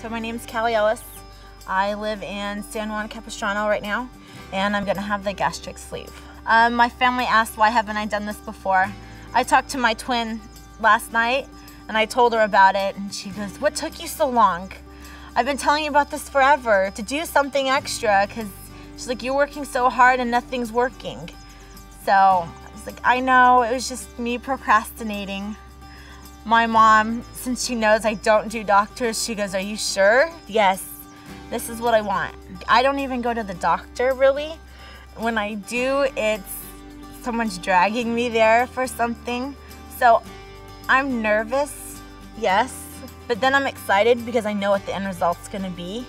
So my name's Callie Ellis. I live in San Juan Capistrano right now, and I'm gonna have the gastric sleeve. Um, my family asked why haven't I done this before. I talked to my twin last night, and I told her about it, and she goes, what took you so long? I've been telling you about this forever, to do something extra, because she's like, you're working so hard and nothing's working. So I was like, I know, it was just me procrastinating. My mom, since she knows I don't do doctors, she goes, Are you sure? Yes, this is what I want. I don't even go to the doctor really. When I do, it's someone's dragging me there for something. So I'm nervous, yes, but then I'm excited because I know what the end result's gonna be.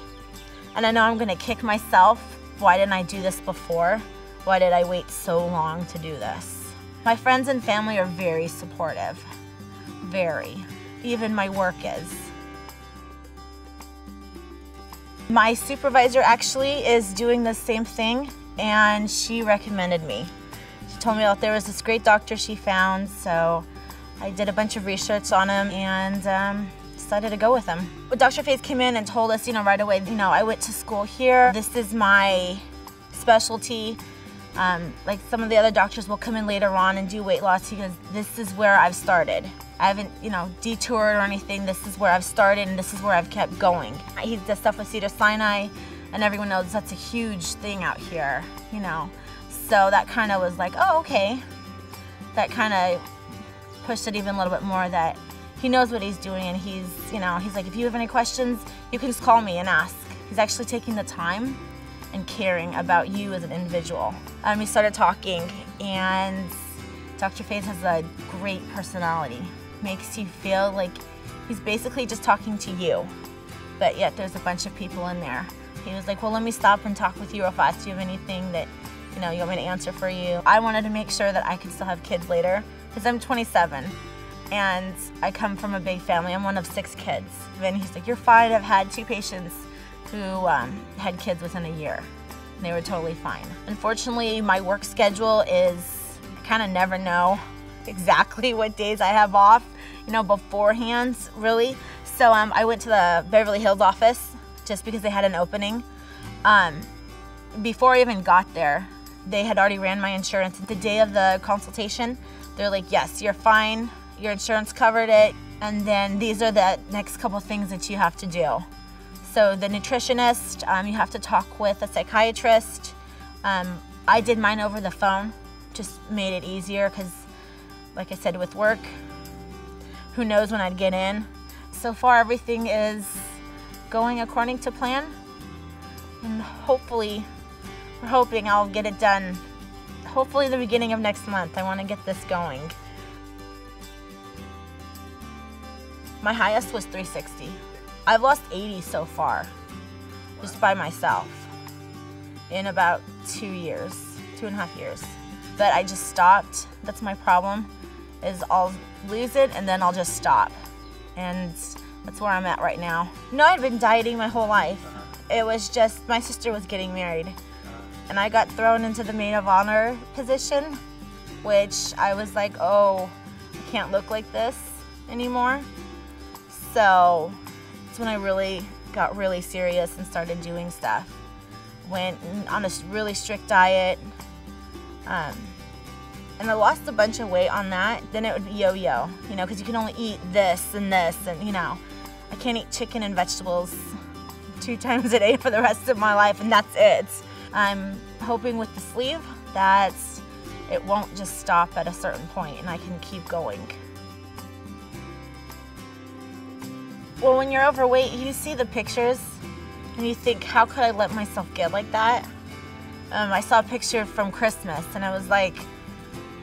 And I know I'm gonna kick myself. Why didn't I do this before? Why did I wait so long to do this? My friends and family are very supportive very. Even my work is. My supervisor actually is doing the same thing and she recommended me. She told me that there was this great doctor she found, so I did a bunch of research on him and um, decided to go with him. But Dr. Feiz came in and told us, you know, right away, you know, I went to school here. This is my specialty. Um, like some of the other doctors will come in later on and do weight loss because this is where I've started. I haven't, you know, detoured or anything. This is where I've started and this is where I've kept going. He does stuff with Cedars-Sinai and everyone knows that's a huge thing out here, you know. So that kind of was like, oh, okay. That kind of pushed it even a little bit more that he knows what he's doing and he's, you know, he's like, if you have any questions, you can just call me and ask. He's actually taking the time and caring about you as an individual. And we started talking and Dr. Feiz has a great personality makes you feel like he's basically just talking to you, but yet there's a bunch of people in there. He was like, well, let me stop and talk with you real fast. Do you have anything that, you know, you want me to answer for you? I wanted to make sure that I could still have kids later because I'm 27 and I come from a big family. I'm one of six kids. And he's like, you're fine. I've had two patients who um, had kids within a year. They were totally fine. Unfortunately, my work schedule is, kind of never know exactly what days I have off, you know, beforehand, really. So um, I went to the Beverly Hills office just because they had an opening. Um, before I even got there, they had already ran my insurance. The day of the consultation, they're like, yes, you're fine. Your insurance covered it. And then these are the next couple things that you have to do. So the nutritionist, um, you have to talk with a psychiatrist. Um, I did mine over the phone, just made it easier because like I said, with work, who knows when I'd get in. So far, everything is going according to plan. And hopefully, we're hoping I'll get it done. Hopefully the beginning of next month. I want to get this going. My highest was 360. I've lost 80 so far, just by myself, in about two years, two and a half years. But I just stopped. That's my problem is I'll lose it and then I'll just stop. And that's where I'm at right now. No, I've been dieting my whole life. Uh-huh. It was just, my sister was getting married. And I got thrown into the maid of honor position, which I was like, oh, I can't look like this anymore. So when I really got really serious and started doing stuff. Went on a really strict diet. Um, and I lost a bunch of weight on that, then it would be yo-yo, you know, because you can only eat this and this, and you know, I can't eat chicken and vegetables two times a day for the rest of my life, and that's it. I'm hoping with the sleeve that it won't just stop at a certain point and I can keep going. Well, when you're overweight, you see the pictures and you think, how could I let myself get like that? Um, I saw a picture from Christmas and I was like,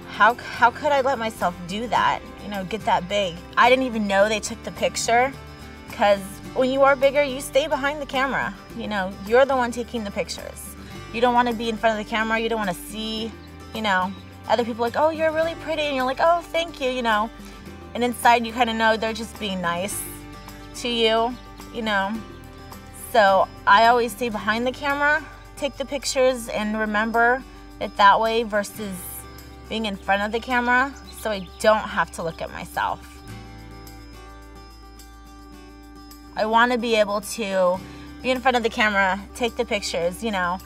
how, how could I let myself do that? You know, get that big. I didn't even know they took the picture because when you are bigger, you stay behind the camera. You know, you're the one taking the pictures. You don't want to be in front of the camera. You don't want to see, you know, other people like, oh, you're really pretty. And you're like, oh, thank you, you know. And inside you kind of know they're just being nice to you, you know. So I always stay behind the camera, take the pictures and remember it that way versus being in front of the camera so I don't have to look at myself. I want to be able to be in front of the camera, take the pictures, you know,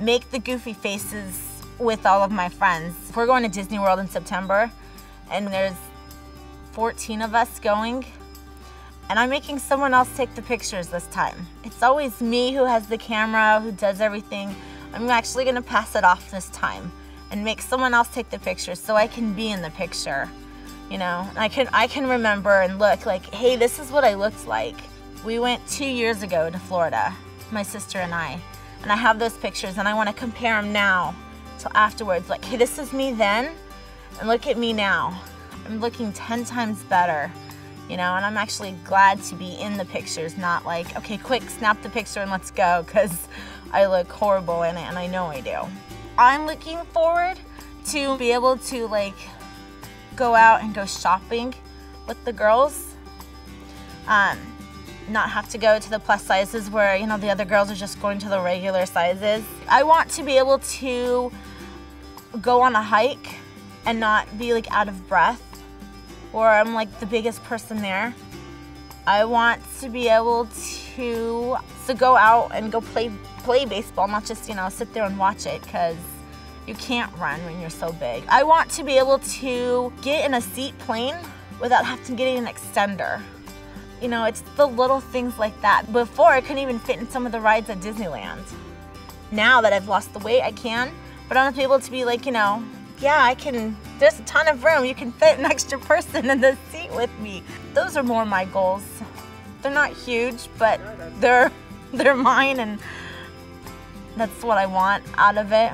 make the goofy faces with all of my friends. We're going to Disney World in September and there's 14 of us going and I'm making someone else take the pictures this time. It's always me who has the camera, who does everything. I'm actually gonna pass it off this time and make someone else take the pictures so I can be in the picture. You know, I can I can remember and look like, hey, this is what I looked like. We went two years ago to Florida, my sister and I, and I have those pictures and I want to compare them now till afterwards. Like, hey, this is me then, and look at me now. I'm looking 10 times better, you know, and I'm actually glad to be in the pictures, not like, okay, quick, snap the picture and let's go, because I look horrible in it and I know I do. I'm looking forward to be able to like go out and go shopping with the girls. Um, not have to go to the plus sizes where, you know, the other girls are just going to the regular sizes. I want to be able to go on a hike and not be like out of breath or I'm like the biggest person there. I want to be able to to go out and go play play baseball, not just, you know, sit there and watch it because you can't run when you're so big. I want to be able to get in a seat plane without having to get an extender. You know, it's the little things like that. Before, I couldn't even fit in some of the rides at Disneyland. Now that I've lost the weight, I can, but I want to be able to be like, you know, yeah, I can, there's a ton of room. You can fit an extra person in the seat with me. Those are more my goals. They're not huge, but they're, they're mine and that's what I want out of it.